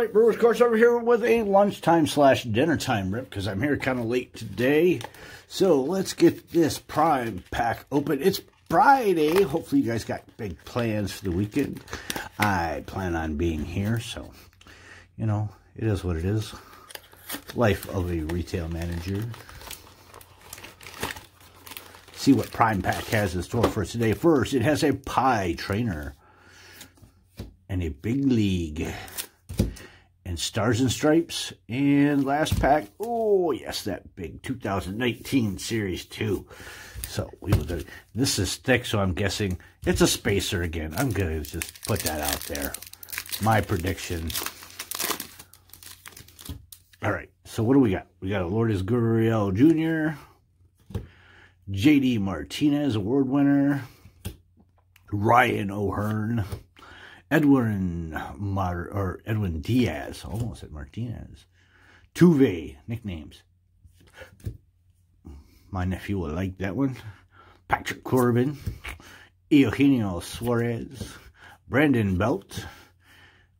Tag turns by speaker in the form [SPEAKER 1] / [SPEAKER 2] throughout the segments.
[SPEAKER 1] Right, Brewers CardsForever here with a lunchtime slash dinner time rip because I'm here kind of late today. So let's get this prime pack open. It's Friday. Hopefully you guys got big plans for the weekend. I plan on being here, so, you know, it is what it is. Life of a retail manager. See what Prime Pack has in store for us today. First, it has a pie trainer and a big league and Stars and Stripes. And last pack, oh, yes, that big 2019 Series 2. So we will do, this is thick, so I'm guessing it's a spacer again. I'm going to just put that out there. My prediction. All right, so what do we got? We got a Lourdes Gurriel Jr., J.D. Martinez, award winner, Ryan O'Hearn, Edwin Mar or Edwin Diaz, oh, almost at Martinez. Tuve, nicknames. My nephew will like that one. Patrick Corbin, Eugenio Suarez, Brandon Belt,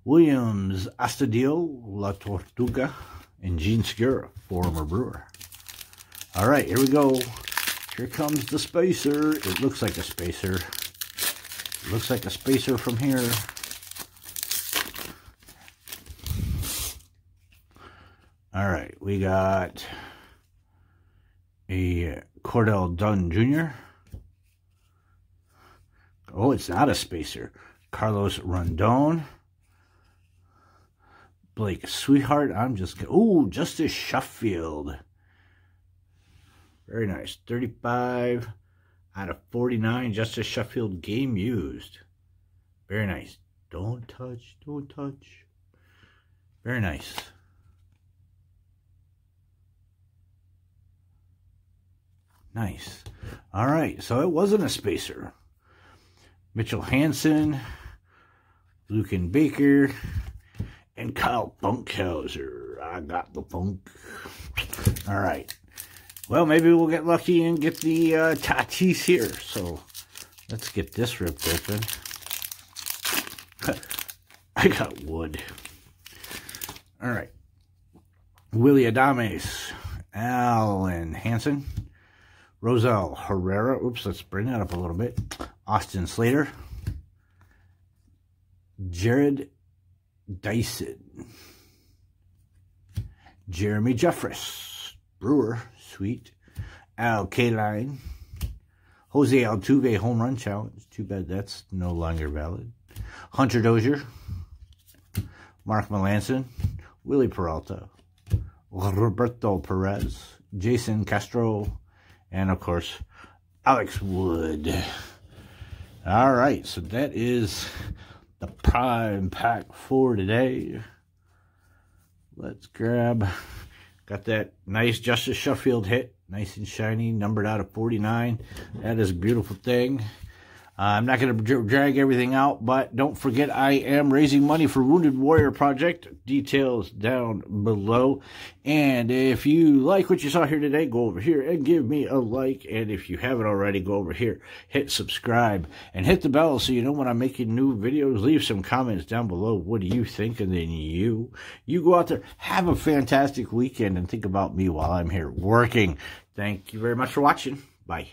[SPEAKER 1] Willians Astudillo, La Tortuga, and Jean Segura, former brewer. All right, here we go. Here comes the spacer. It looks like a spacer. It looks like a spacer from here. All right, we got a Cordell Dunn Jr. Oh, it's not a spacer. Carlos Rodon. Blake Swihart. I'm just... Oh, Justus Sheffield. Very nice. 35 out of 49. Justus Sheffield game used. Very nice. Don't touch. Don't touch. Very nice. Nice. All right, so it wasn't a spacer. Mitchell Hanson, Luken Baker, and Kyle Funkhouser. I got the funk. All right. Well, maybe we'll get lucky and get the uh, Tatis here. So let's get this ripped open. I got wood. All right. Willy Adames, Alen Hanson, Rosell Herrera. Oops, let's bring that up a little bit. Austin Slater. Jarrod Dyson. Jeremy Jeffress. Brewer. Sweet. Al Kaline. Jose Altuve home run challenge. Too bad that's no longer valid. Hunter Dozier. Mark Melancon. Wily Peralta. Roberto Perez. Jason Castro. And, of course, Alex Wood. All right, so that is the prime pack for today. Let's grab, got that nice Justus Sheffield hit, nice and shiny, numbered out of 49. That is a beautiful thing. Uh, I'm not going to drag everything out, but don't forget I am raising money for Wounded Warrior Project. Details down below. And if you like what you saw here today, go over here and give me a like. And if you haven't already, go over here, hit subscribe, and hit the bell so you know when I'm making new videos. Leave some comments down below. What do you think? And then you, you go out there, have a fantastic weekend, and think about me while I'm here working. Thank you very much for watching. Bye.